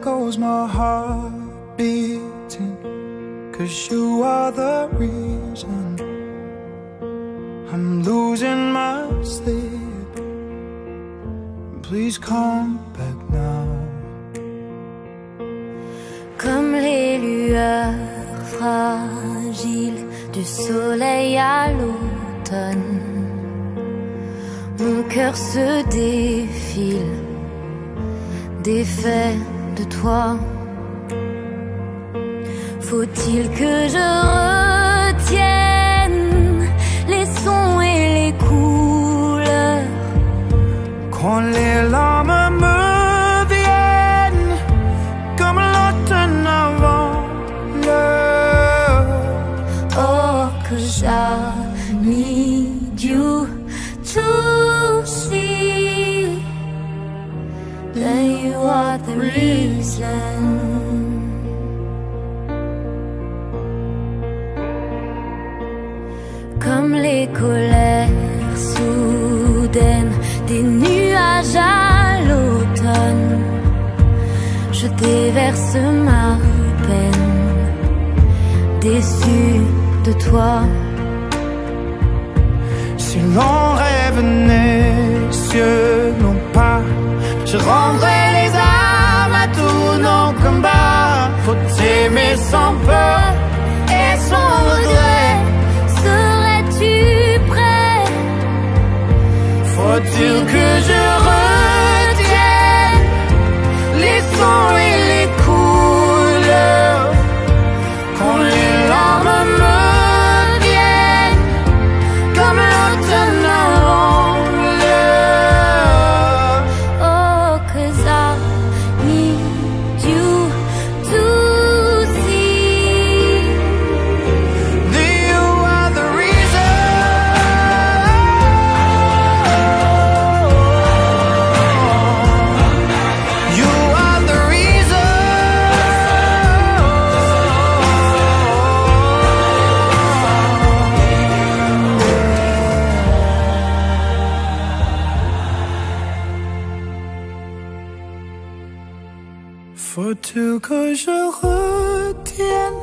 goes my heart beating Cause you are the reason I'm losing my sleep. Please come back now. Comme les lueurs fragiles du soleil à l'automne Mon cœur se défile défait de toi. Faut-il que je retienne les sons et les couleurs? Quand les larmes me viennent Comme l'automne avant l'heure. Oh, cause I Comme les colères soudaines des nuages à l'automne, je déverse ma peine, déçu de toi. Si l'on sans Faut-il que je retienne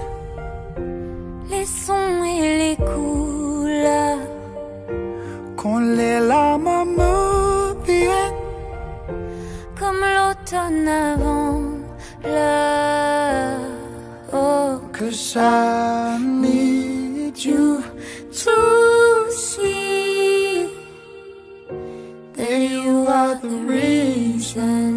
les sons et les couleurs. quand les larmes me viennent Comme l'automne avant l'heure. Oh, Cause I need you to see that you are the reason.